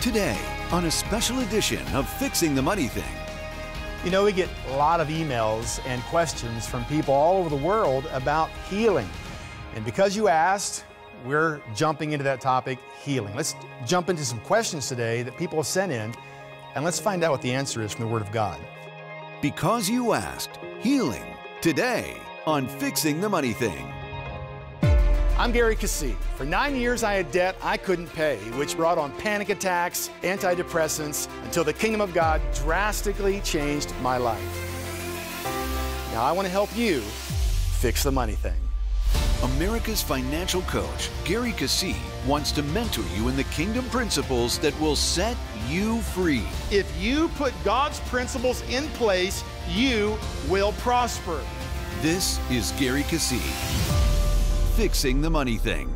Today, on a special edition of Fixing the Money Thing. You know, we get a lot of emails and questions from people all over the world about healing. And because you asked, we're jumping into that topic healing. Let's jump into some questions today that people have sent in, and let's find out what the answer is from the Word of God. Because you asked, healing today on Fixing the Money Thing. I'm Gary Keesee. For nine years, I had debt I couldn't pay, which brought on panic attacks, antidepressants, until the kingdom of God drastically changed my life. Now, I want to help you fix the money thing. America's financial coach, Gary Keesee, wants to mentor you in the kingdom principles that will set you free. If you put God's principles in place, you will prosper. This is Gary Keesee. Fixing the Money Thing.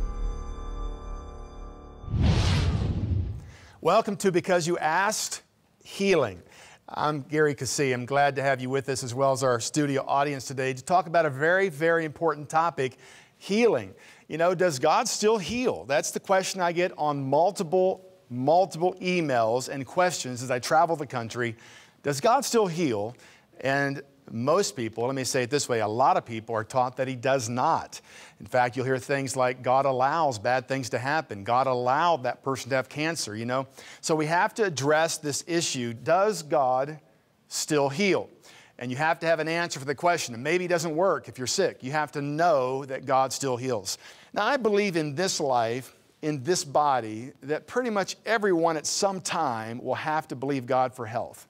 Welcome to Because You Asked Healing. I'm Gary Keesee. I'm glad to have you with us as well as our studio audience today to talk about a very, very important topic healing. You know, does God still heal? That's the question I get on multiple, multiple emails and questions as I travel the country. Does God still heal? And most people, let me say it this way, a lot of people are taught that He does not. In fact, you'll hear things like God allows bad things to happen. God allowed that person to have cancer, you know? So we have to address this issue. Does God still heal? And you have to have an answer for the question. And maybe it doesn't work if you're sick. You have to know that God still heals. Now, I believe in this life, in this body, that pretty much everyone at some time will have to believe God for health.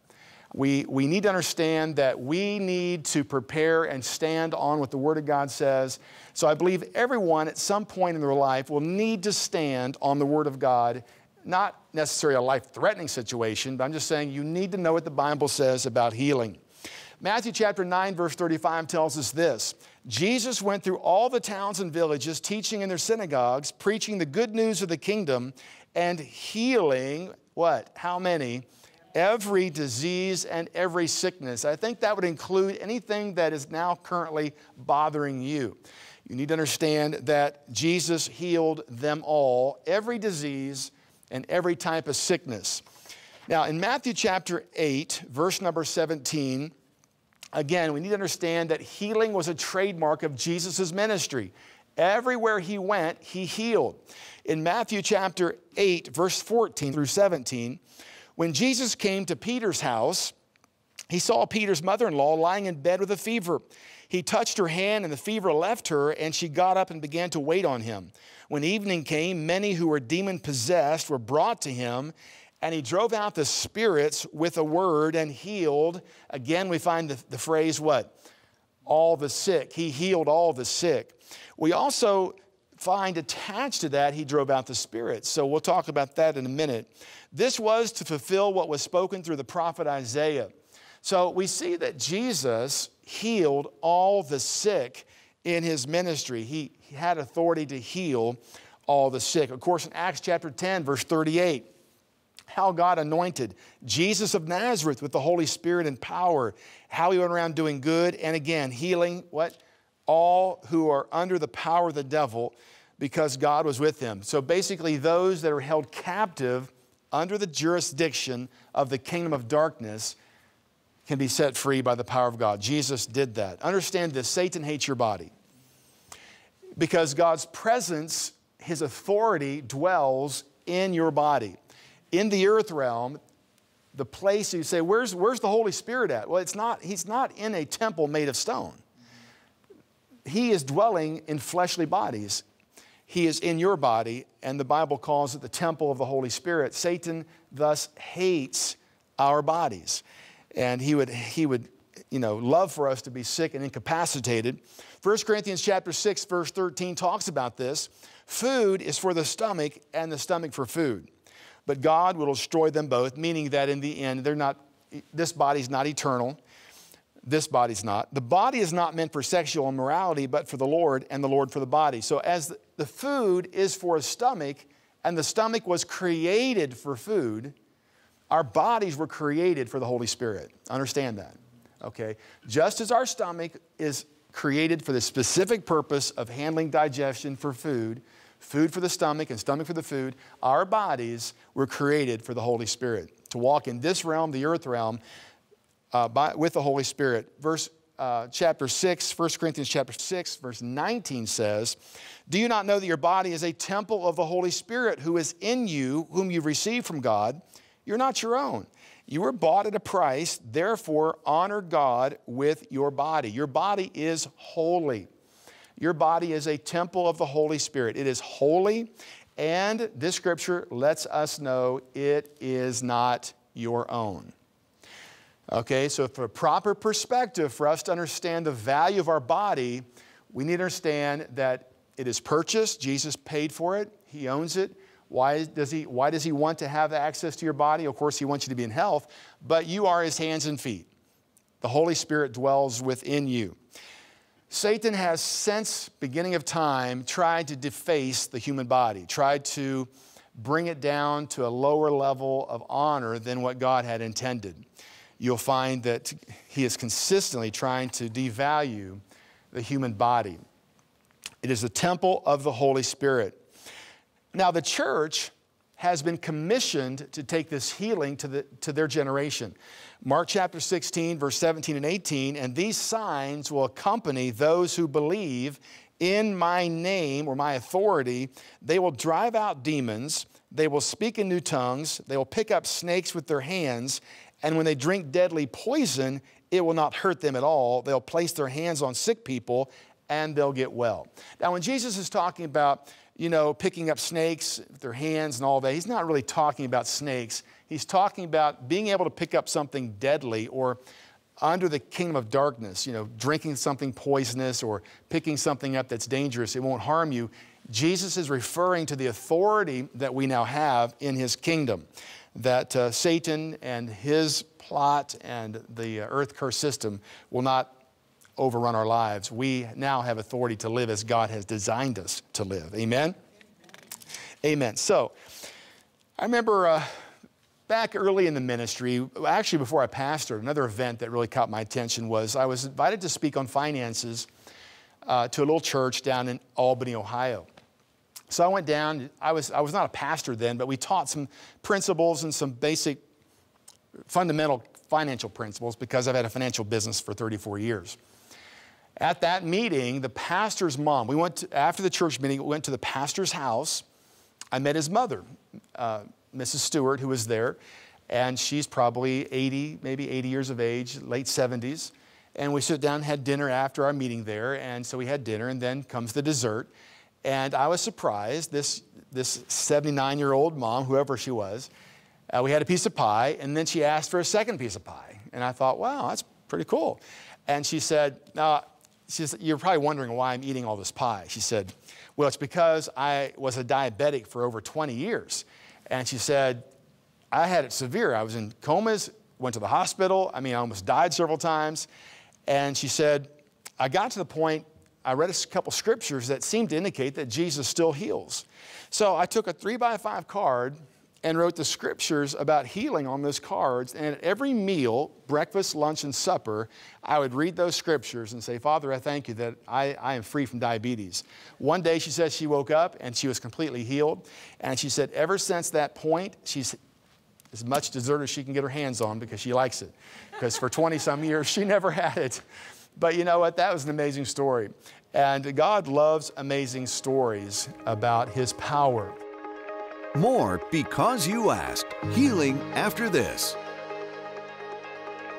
We, we need to understand that we need to prepare and stand on what the Word of God says. So I believe everyone at some point in their life will need to stand on the Word of God, not necessarily a life threatening situation, but I'm just saying you need to know what the Bible says about healing. Matthew chapter 9, verse 35 tells us this Jesus went through all the towns and villages, teaching in their synagogues, preaching the good news of the kingdom, and healing what? How many? Every disease and every sickness. I think that would include anything that is now currently bothering you. You need to understand that Jesus healed them all, every disease and every type of sickness. Now, in Matthew chapter 8, verse number 17, again, we need to understand that healing was a trademark of Jesus' ministry. Everywhere he went, he healed. In Matthew chapter 8, verse 14 through 17, when Jesus came to Peter's house, he saw Peter's mother in law lying in bed with a fever. He touched her hand, and the fever left her, and she got up and began to wait on him. When evening came, many who were demon possessed were brought to him, and he drove out the spirits with a word and healed. Again, we find the, the phrase what? All the sick. He healed all the sick. We also find attached to that, he drove out the spirits. So we'll talk about that in a minute. This was to fulfill what was spoken through the prophet Isaiah. So we see that Jesus healed all the sick in his ministry. He, he had authority to heal all the sick. Of course, in Acts chapter 10, verse 38, how God anointed Jesus of Nazareth with the Holy Spirit and power, how he went around doing good and again healing what? All who are under the power of the devil because God was with him. So basically, those that are held captive under the jurisdiction of the kingdom of darkness can be set free by the power of God. Jesus did that. Understand this Satan hates your body because God's presence, his authority, dwells in your body. In the earth realm, the place you say, where's, where's the Holy Spirit at? Well, it's not, he's not in a temple made of stone. He is dwelling in fleshly bodies. He is in your body, and the Bible calls it the temple of the Holy Spirit. Satan thus hates our bodies. And he would, he would you know, love for us to be sick and incapacitated. 1 Corinthians chapter 6, verse 13 talks about this. Food is for the stomach, and the stomach for food. But God will destroy them both, meaning that in the end, they're not, this body's not eternal. This body's not. The body is not meant for sexual immorality, but for the Lord, and the Lord for the body. So, as the food is for a stomach, and the stomach was created for food, our bodies were created for the Holy Spirit. Understand that. Okay? Just as our stomach is created for the specific purpose of handling digestion for food, food for the stomach and stomach for the food. Our bodies were created for the Holy Spirit to walk in this realm, the earth realm, uh, by, with the Holy Spirit. Verse uh, chapter 6, 1 Corinthians chapter 6, verse 19 says, Do you not know that your body is a temple of the Holy Spirit who is in you, whom you've received from God? You're not your own. You were bought at a price, therefore honor God with your body. Your body is holy. Your body is a temple of the Holy Spirit. It is holy, and this scripture lets us know it is not your own. Okay, so for a proper perspective, for us to understand the value of our body, we need to understand that it is purchased. Jesus paid for it, He owns it. Why does, he, why does he want to have access to your body? Of course, he wants you to be in health, but you are his hands and feet. The Holy Spirit dwells within you. Satan has since beginning of time tried to deface the human body, tried to bring it down to a lower level of honor than what God had intended. You'll find that he is consistently trying to devalue the human body. It is the temple of the Holy Spirit. Now, the church has been commissioned to take this healing to, the, to their generation. Mark chapter 16, verse 17 and 18, and these signs will accompany those who believe in my name or my authority. They will drive out demons, they will speak in new tongues, they will pick up snakes with their hands, and when they drink deadly poison, it will not hurt them at all. They'll place their hands on sick people and they'll get well. Now, when Jesus is talking about you know, picking up snakes with their hands and all that. He's not really talking about snakes. He's talking about being able to pick up something deadly or under the kingdom of darkness, you know, drinking something poisonous or picking something up that's dangerous. It won't harm you. Jesus is referring to the authority that we now have in his kingdom, that uh, Satan and his plot and the uh, earth curse system will not overrun our lives. We now have authority to live as God has designed us to live. Amen? Amen. So, I remember uh, back early in the ministry, actually before I pastored, another event that really caught my attention was I was invited to speak on finances uh, to a little church down in Albany, Ohio. So I went down. I was, I was not a pastor then, but we taught some principles and some basic fundamental financial principles because I've had a financial business for 34 years. At that meeting, the pastor's mom, we went to, after the church meeting, we went to the pastor's house. I met his mother. Uh, Mrs. Stewart, who was there, and she's probably 80, maybe 80 years of age, late 70s. And we sit down had dinner after our meeting there. And so we had dinner, and then comes the dessert. And I was surprised, this, this 79 year old mom, whoever she was, uh, we had a piece of pie, and then she asked for a second piece of pie. And I thought, wow, that's pretty cool. And she said, uh, she said, You're probably wondering why I'm eating all this pie. She said, Well, it's because I was a diabetic for over 20 years. And she said, I had it severe. I was in comas, went to the hospital. I mean, I almost died several times. And she said, I got to the point, I read a couple scriptures that seemed to indicate that Jesus still heals. So I took a three by five card and wrote the scriptures about healing on those cards. And at every meal, breakfast, lunch, and supper, I would read those scriptures and say, Father, I thank you that I, I am free from diabetes. One day she said she woke up and she was completely healed. And she said, ever since that point, she's as much dessert as she can get her hands on because she likes it. Because for 20 some years, she never had it. But you know what? That was an amazing story. And God loves amazing stories about His power. More because you asked. Healing after this.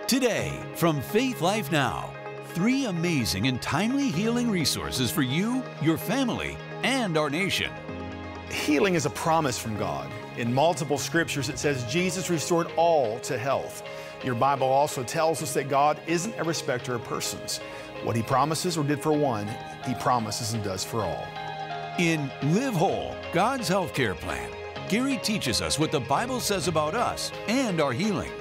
Today, from Faith Life Now, three amazing and timely healing resources for you, your family, and our nation. Healing is a promise from God. In multiple scriptures, it says Jesus restored all to health. Your Bible also tells us that God isn't a respecter of persons. What He promises or did for one, He promises and does for all. In Live Whole, God's Healthcare Plan, Gary teaches us what the Bible says about us and our healing.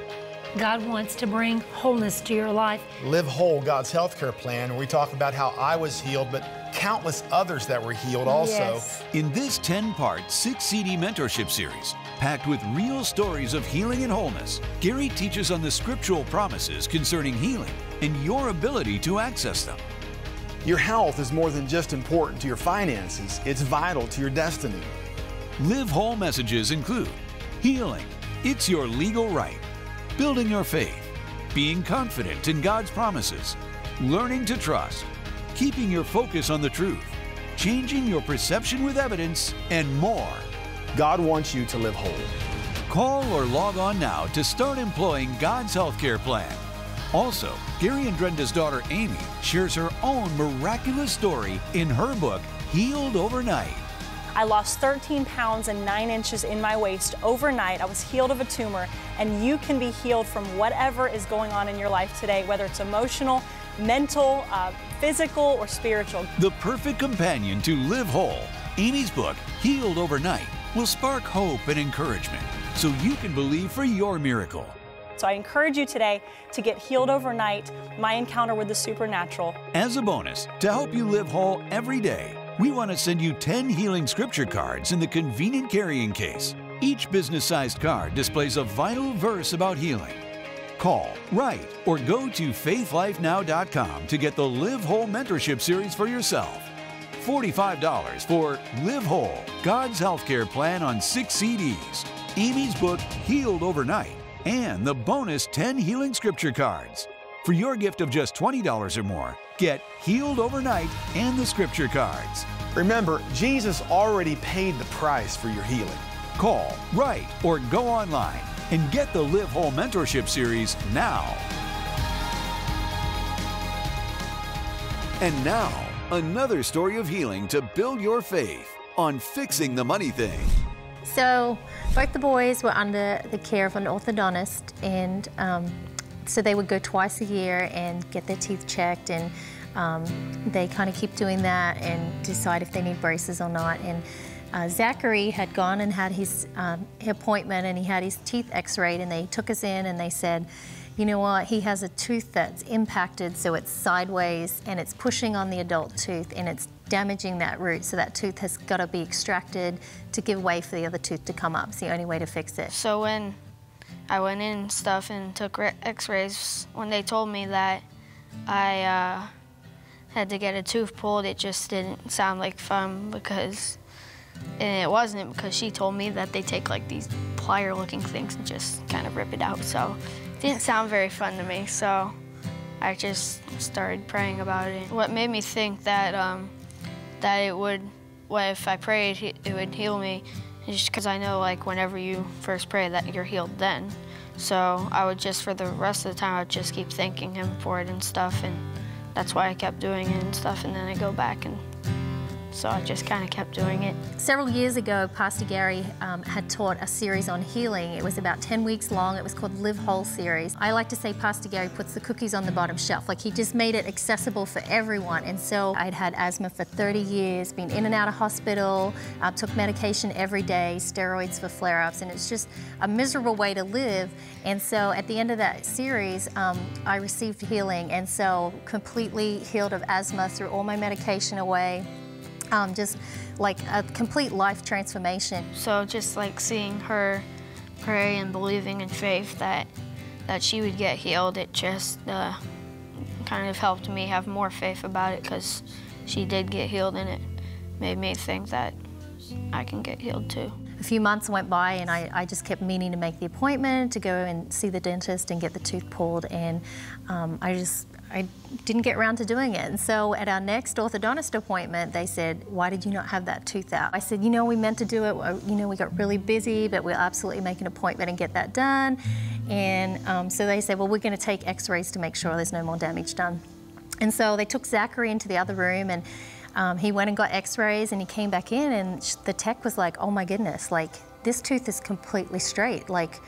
God wants to bring wholeness to your life. Live Whole, God's healthcare plan, where we talk about how I was healed, but countless others that were healed also. Yes. In this 10 part, 6 CD mentorship series, packed with real stories of healing and wholeness, Gary teaches on the scriptural promises concerning healing and your ability to access them. Your health is more than just important to your finances, it's vital to your destiny. Live Whole messages include healing, it's your legal right, building your faith, being confident in God's promises, learning to trust, keeping your focus on the truth, changing your perception with evidence, and more. God wants you to live whole. Call or log on now to start employing God's healthcare plan. Also, Gary and Drenda's daughter Amy shares her own miraculous story in her book, Healed Overnight. I lost 13 pounds and 9 inches in my waist overnight. I was healed of a tumor, and you can be healed from whatever is going on in your life today, whether it's emotional, mental, uh, physical, or spiritual. The perfect companion to live whole. Amy's book, Healed Overnight, will spark hope and encouragement so you can believe for your miracle. So I encourage you today to get healed overnight, my encounter with the supernatural. As a bonus, to help you live whole every day, we want to send you 10 healing scripture cards in the convenient carrying case. Each business sized card displays a vital verse about healing. Call, write, or go to faithlifenow.com to get the Live Whole Mentorship Series for yourself. $45 for Live Whole, God's Healthcare Plan on six CDs, Amy's book Healed Overnight, and the bonus 10 healing scripture cards. For your gift of just $20 or more, get Healed Overnight and the scripture cards. Remember, Jesus already paid the price for your healing. Call, write, or go online and get the Live Whole Mentorship Series now. And now, another story of healing to build your faith on Fixing the Money Thing. So, both the boys were under the care of an orthodontist, and um, so they would go twice a year and get their teeth checked, and um, they kind of keep doing that and decide if they need braces or not. And uh, Zachary had gone and had his um, appointment, and he had his teeth X-rayed, and they took us in and they said, you know what, he has a tooth that's impacted, so it's sideways and it's pushing on the adult tooth and it's damaging that root, so that tooth has got to be extracted to give way for the other tooth to come up. It's the only way to fix it. So when I went in and stuff and took x-rays, when they told me that I uh, had to get a tooth pulled, it just didn't sound like fun because, and it wasn't because she told me that they take like these plier looking things and just kind of rip it out. So it didn't sound very fun to me. So I just started praying about it. What made me think that um, that it would, well, if I prayed, it would heal me, just because I know, like, whenever you first pray, that you're healed then. So I would just, for the rest of the time, I would just keep thanking Him for it and stuff, and that's why I kept doing it and stuff, and then I go back and so I just kind of kept doing it. Several years ago, Pastor Gary um, had taught a series on healing. It was about 10 weeks long. It was called Live Whole series. I like to say Pastor Gary puts the cookies on the bottom shelf. Like he just made it accessible for everyone. And so I'd had asthma for 30 years, been in and out of hospital, uh, took medication every day, steroids for flare-ups, and it's just a miserable way to live. And so at the end of that series, um, I received healing, and so completely healed of asthma, threw all my medication away um, just like a complete life transformation. So just like seeing her pray and believing in faith that that she would get healed, it just uh, kind of helped me have more faith about it because she did get healed and it made me think that I can get healed too. A few months went by and I, I just kept meaning to make the appointment to go and see the dentist and get the tooth pulled and um, I just I didn't get around to doing it. And so at our next orthodontist appointment, they said, why did you not have that tooth out? I said, you know, we meant to do it. You know, we got really busy, but we'll absolutely make an appointment and get that done. And um, so they said, well, we're going to take x-rays to make sure there's no more damage done. And so they took Zachary into the other room and um, he went and got x-rays and he came back in and the tech was like, oh my goodness, like this tooth is completely straight. Like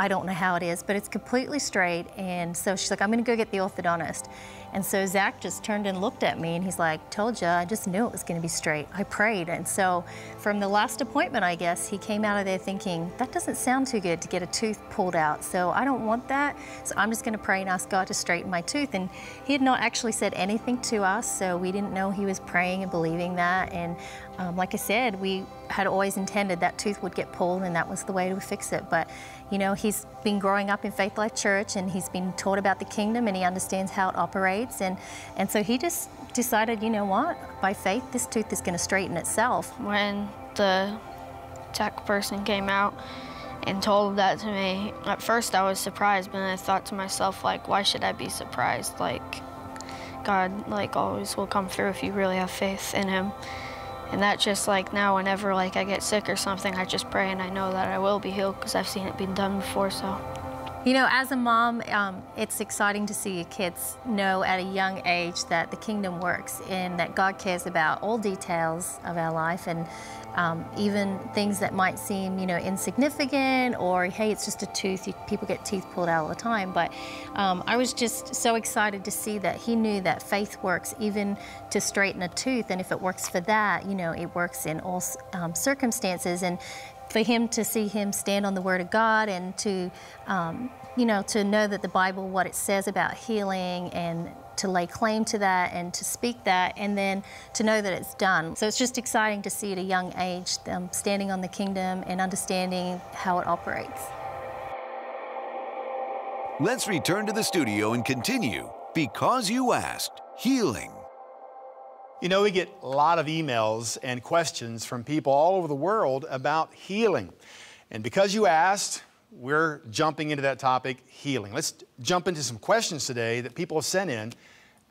I don't know how it is, but it's completely straight. And so she's like, I'm gonna go get the orthodontist. And so Zach just turned and looked at me and he's like, told you, I just knew it was gonna be straight. I prayed. And so from the last appointment, I guess, he came out of there thinking, that doesn't sound too good to get a tooth pulled out. So I don't want that. So I'm just gonna pray and ask God to straighten my tooth. And he had not actually said anything to us, so we didn't know he was praying and believing that. And um, like I said, we had always intended that tooth would get pulled and that was the way to fix it. But you know, he's been growing up in Faith Life Church and he's been taught about the kingdom and he understands how it operates. And, and so he just decided, you know what, by faith, this tooth is going to straighten itself. When the tech person came out and told that to me, at first I was surprised, but then I thought to myself, like, why should I be surprised? Like, God, like, always will come through if you really have faith in Him. And that just like now, whenever like I get sick or something, I just pray and I know that I will be healed because I've seen it being done before. So. You know, as a mom, um, it's exciting to see your kids know at a young age that the kingdom works and that God cares about all details of our life and um, even things that might seem, you know, insignificant or, hey, it's just a tooth. You, people get teeth pulled out all the time. But um, I was just so excited to see that he knew that faith works even to straighten a tooth. And if it works for that, you know, it works in all um, circumstances. And for him to see him stand on the Word of God and to, um, you know, to know that the Bible, what it says about healing and to lay claim to that and to speak that and then to know that it's done. So it's just exciting to see at a young age them standing on the kingdom and understanding how it operates. Let's return to the studio and continue Because You Asked Healing. You know, we get a lot of emails and questions from people all over the world about healing. And because you asked, we're jumping into that topic healing. Let's jump into some questions today that people have sent in,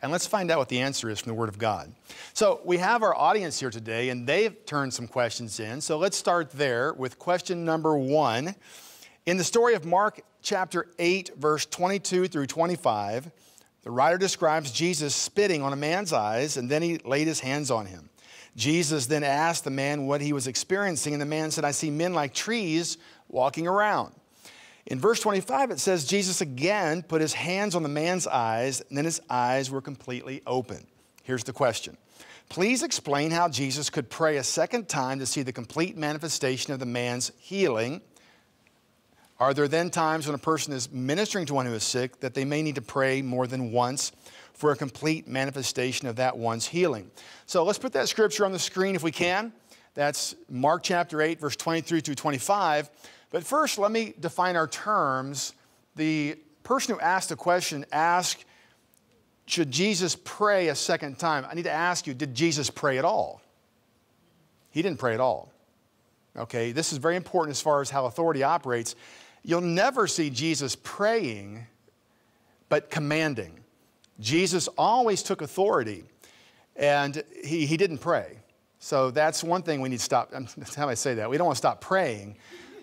and let's find out what the answer is from the Word of God. So, we have our audience here today, and they've turned some questions in. So, let's start there with question number one. In the story of Mark chapter 8, verse 22 through 25, the writer describes Jesus spitting on a man's eyes, and then he laid his hands on him. Jesus then asked the man what he was experiencing, and the man said, I see men like trees walking around. In verse 25, it says, Jesus again put his hands on the man's eyes, and then his eyes were completely open. Here's the question Please explain how Jesus could pray a second time to see the complete manifestation of the man's healing. Are there then times when a person is ministering to one who is sick that they may need to pray more than once for a complete manifestation of that one's healing? So let's put that scripture on the screen if we can. That's Mark chapter 8, verse 23 through 25. But first, let me define our terms. The person who asked the question asked, Should Jesus pray a second time? I need to ask you, did Jesus pray at all? He didn't pray at all. Okay, this is very important as far as how authority operates. You'll never see Jesus praying, but commanding. Jesus always took authority, and he, he didn't pray. So that's one thing we need to stop. That's how I say that. We don't want to stop praying,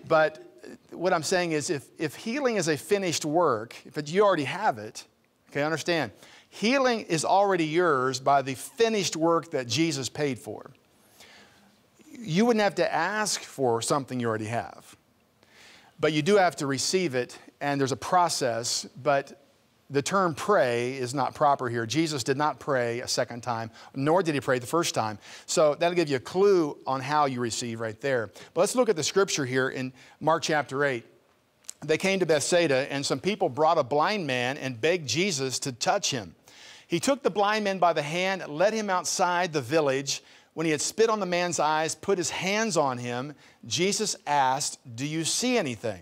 but what I'm saying is if, if healing is a finished work, if you already have it, okay, understand, healing is already yours by the finished work that Jesus paid for. You wouldn't have to ask for something you already have. But you do have to receive it, and there's a process, but the term pray is not proper here. Jesus did not pray a second time, nor did he pray the first time. So that'll give you a clue on how you receive right there. But let's look at the scripture here in Mark chapter 8. They came to Bethsaida, and some people brought a blind man and begged Jesus to touch him. He took the blind man by the hand, led him outside the village. When he had spit on the man's eyes, put his hands on him, Jesus asked, Do you see anything?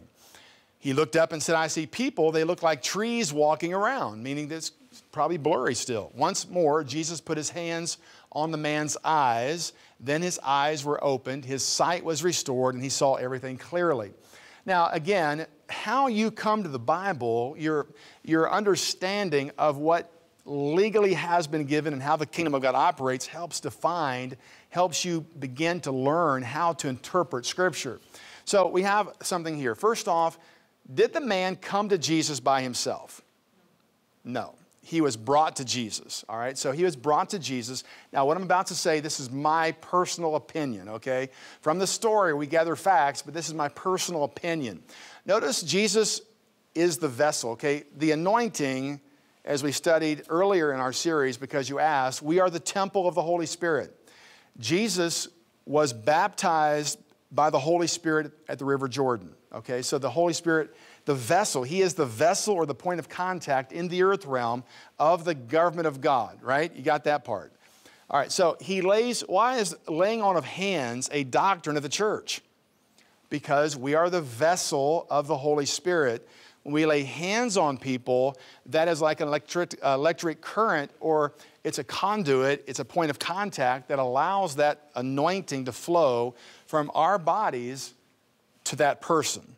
He looked up and said, I see people. They look like trees walking around, meaning that's probably blurry still. Once more, Jesus put his hands on the man's eyes. Then his eyes were opened, his sight was restored, and he saw everything clearly. Now, again, how you come to the Bible, your, your understanding of what legally has been given and how the kingdom of God operates helps to find, helps you begin to learn how to interpret Scripture. So we have something here. First off, did the man come to Jesus by himself? No. He was brought to Jesus, all right? So he was brought to Jesus. Now, what I'm about to say, this is my personal opinion, okay? From the story, we gather facts, but this is my personal opinion. Notice Jesus is the vessel, okay? The anointing, as we studied earlier in our series, because you asked, we are the temple of the Holy Spirit. Jesus was baptized by the Holy Spirit at the River Jordan. Okay, so the Holy Spirit, the vessel, He is the vessel or the point of contact in the earth realm of the government of God, right? You got that part. All right, so He lays, why is laying on of hands a doctrine of the church? Because we are the vessel of the Holy Spirit. When we lay hands on people, that is like an electric, electric current or it's a conduit, it's a point of contact that allows that anointing to flow from our bodies to that person.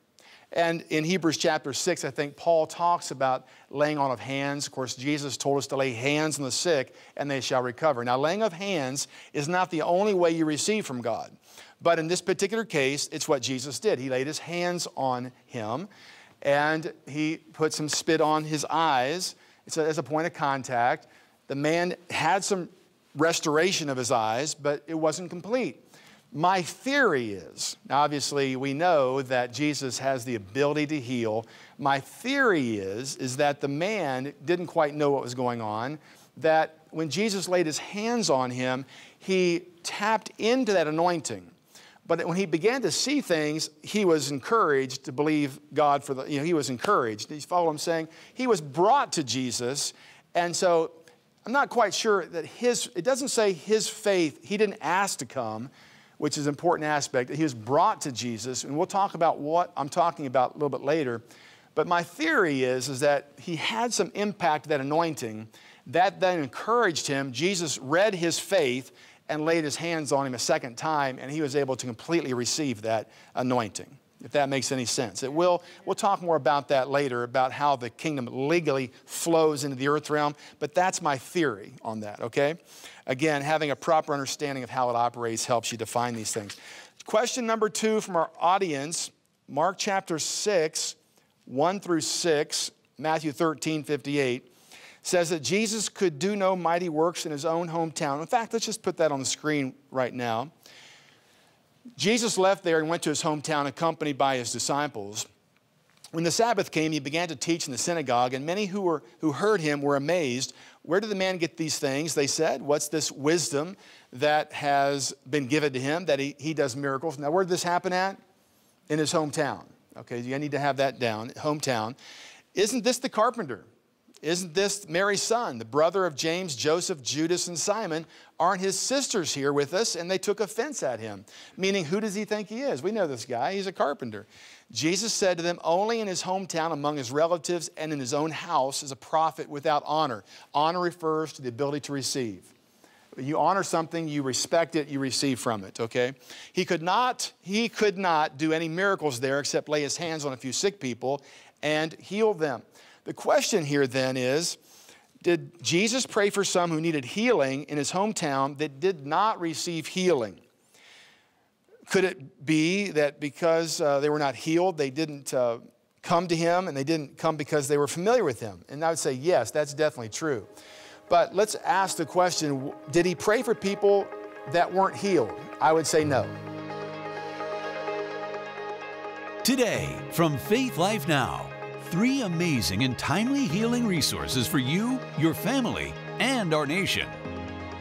And in Hebrews chapter 6, I think Paul talks about laying on of hands. Of course, Jesus told us to lay hands on the sick and they shall recover. Now, laying of hands is not the only way you receive from God. But in this particular case, it's what Jesus did. He laid his hands on him and he put some spit on his eyes it's as a point of contact. The man had some restoration of his eyes, but it wasn't complete. My theory is, now, obviously we know that Jesus has the ability to heal. My theory is, is that the man didn't quite know what was going on, that when Jesus laid his hands on him, he tapped into that anointing. But when he began to see things, he was encouraged to believe God for the, you know, he was encouraged. You follow what I'm saying? He was brought to Jesus. And so I'm not quite sure that his, it doesn't say his faith, he didn't ask to come which is an important aspect. He was brought to Jesus, and we'll talk about what I'm talking about a little bit later. But my theory is, is that he had some impact, that anointing, that then encouraged him. Jesus read his faith and laid his hands on him a second time, and he was able to completely receive that anointing if that makes any sense. It will, we'll talk more about that later, about how the kingdom legally flows into the earth realm, but that's my theory on that, okay? Again, having a proper understanding of how it operates helps you define these things. Question number two from our audience Mark chapter 6, 1 through 6, Matthew 13, 58 says that Jesus could do no mighty works in his own hometown. In fact, let's just put that on the screen right now. Jesus left there and went to his hometown accompanied by his disciples. When the Sabbath came, he began to teach in the synagogue, and many who, were, who heard him were amazed. Where did the man get these things? They said, What's this wisdom that has been given to him that he, he does miracles? Now, where did this happen at? In his hometown. Okay, you need to have that down, hometown. Isn't this the carpenter? Isn't this Mary's son, the brother of James, Joseph, Judas, and Simon? Aren't his sisters here with us? And they took offense at him. Meaning, who does he think he is? We know this guy, he's a carpenter. Jesus said to them, Only in his hometown, among his relatives, and in his own house is a prophet without honor. Honor refers to the ability to receive. You honor something, you respect it, you receive from it, okay? He could not, he could not do any miracles there except lay his hands on a few sick people and heal them. The question here then is Did Jesus pray for some who needed healing in his hometown that did not receive healing? Could it be that because uh, they were not healed, they didn't uh, come to him and they didn't come because they were familiar with him? And I would say, yes, that's definitely true. But let's ask the question Did he pray for people that weren't healed? I would say no. Today, from Faith Life Now. Three amazing and timely healing resources for you, your family, and our nation.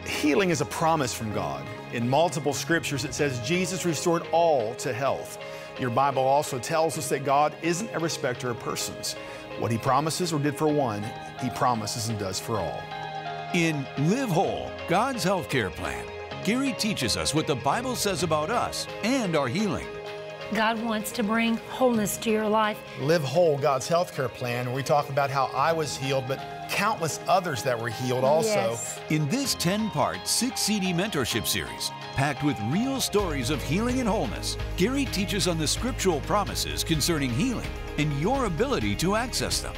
Healing is a promise from God. In multiple scriptures, it says Jesus restored all to health. Your Bible also tells us that God isn't a respecter of persons. What He promises or did for one, He promises and does for all. In Live Whole, God's Healthcare Plan, Gary teaches us what the Bible says about us and our healing. God wants to bring wholeness to your life. Live Whole, God's healthcare plan, where we talk about how I was healed, but countless others that were healed also. Yes. In this 10 part, 6 CD mentorship series, packed with real stories of healing and wholeness, Gary teaches on the scriptural promises concerning healing and your ability to access them.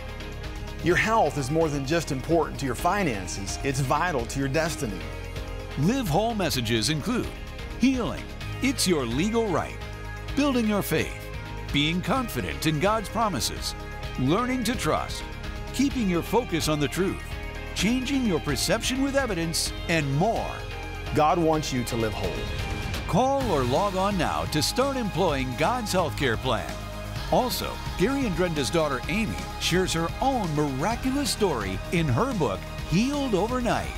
Your health is more than just important to your finances, it's vital to your destiny. Live Whole messages include healing, it's your legal right building your faith, being confident in God's promises, learning to trust, keeping your focus on the truth, changing your perception with evidence, and more. God wants you to live whole. Call or log on now to start employing God's healthcare plan. Also, Gary and Drenda's daughter Amy shares her own miraculous story in her book, Healed Overnight.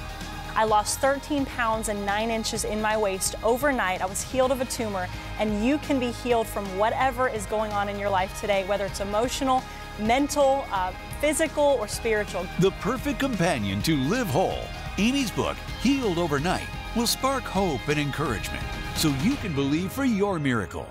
I lost 13 pounds and 9 inches in my waist overnight. I was healed of a tumor, and you can be healed from whatever is going on in your life today, whether it's emotional, mental, uh, physical, or spiritual. The perfect companion to live whole. Amy's book, Healed Overnight, will spark hope and encouragement so you can believe for your miracle.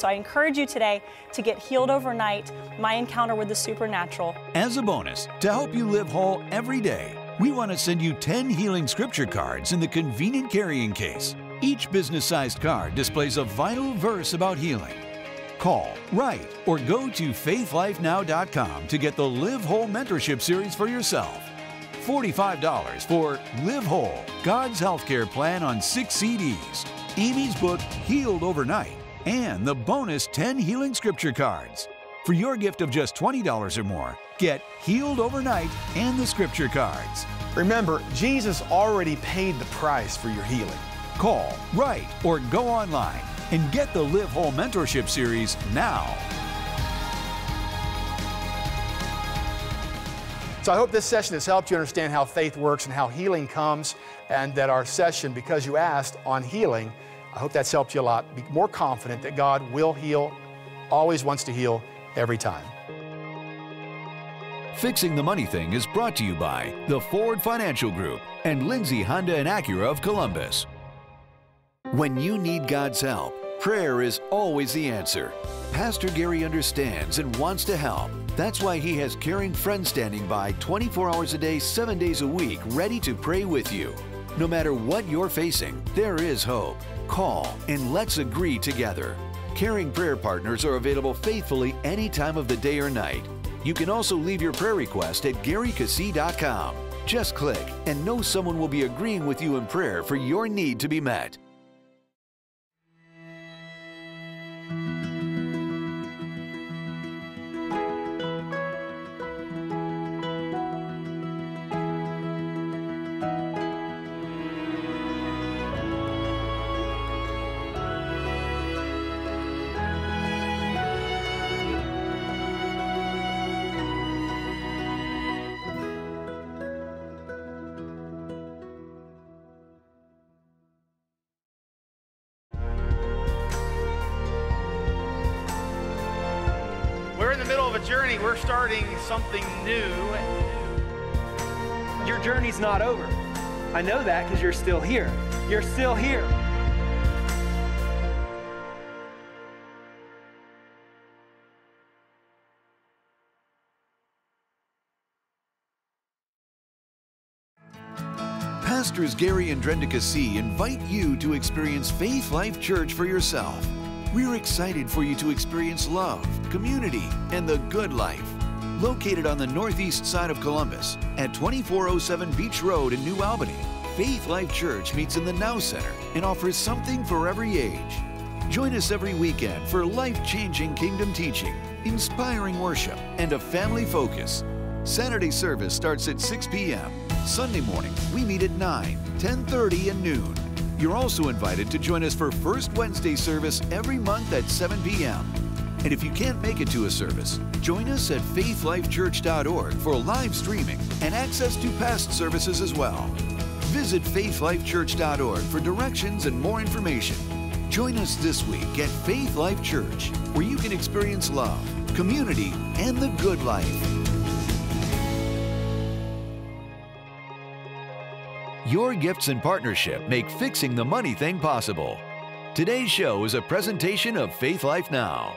So I encourage you today to get healed overnight, my encounter with the supernatural. As a bonus, to help you live whole every day, we want to send you 10 healing scripture cards in the convenient carrying case. Each business sized card displays a vital verse about healing. Call, write, or go to faithlifenow.com to get the Live Whole Mentorship Series for yourself. $45 for Live Whole, God's Healthcare Plan on six CDs, Amy's book Healed Overnight, and the bonus 10 healing scripture cards. For your gift of just $20 or more, get Healed Overnight and the scripture cards. Remember, Jesus already paid the price for your healing. Call, write, or go online and get the Live Whole Mentorship Series now. So I hope this session has helped you understand how faith works and how healing comes, and that our session, because you asked on healing, I hope that's helped you a lot. Be more confident that God will heal, always wants to heal, every time. Fixing the Money Thing is brought to you by the Forward Financial Group and Lindsay Honda and Acura of Columbus. When you need God's help, prayer is always the answer. Pastor Gary understands and wants to help. That's why he has caring friends standing by 24 hours a day, 7 days a week, ready to pray with you. No matter what you're facing, there is hope. Call and let's agree together. Caring prayer partners are available faithfully any time of the day or night. You can also leave your prayer request at GaryKeesee.com. Just click and know someone will be agreeing with you in prayer for your need to be met. The middle of a journey. We're starting something new. Your journey's not over. I know that because you're still here. You're still here. Pastors Gary and Drenda Keesee invite you to experience Faith Life Church for yourself. We're excited for you to experience love, community, and the good life. Located on the northeast side of Columbus at 2407 Beech Road in New Albany, Faith Life Church meets in the Now Center and offers something for every age. Join us every weekend for life changing kingdom teaching, inspiring worship, and a family focus. Saturday service starts at 6 p.m. Sunday morning, we meet at 9, 10:30, and noon. You're also invited to join us for First Wednesday service every month at 7 p.m. And if you can't make it to a service, join us at faithlifechurch.org for live streaming and access to past services as well. Visit faithlifechurch.org for directions and more information. Join us this week at Faith Life Church, where you can experience love, community, and the good life. Your gifts and partnership make fixing the money thing possible. Today's show is a presentation of Faith Life Now.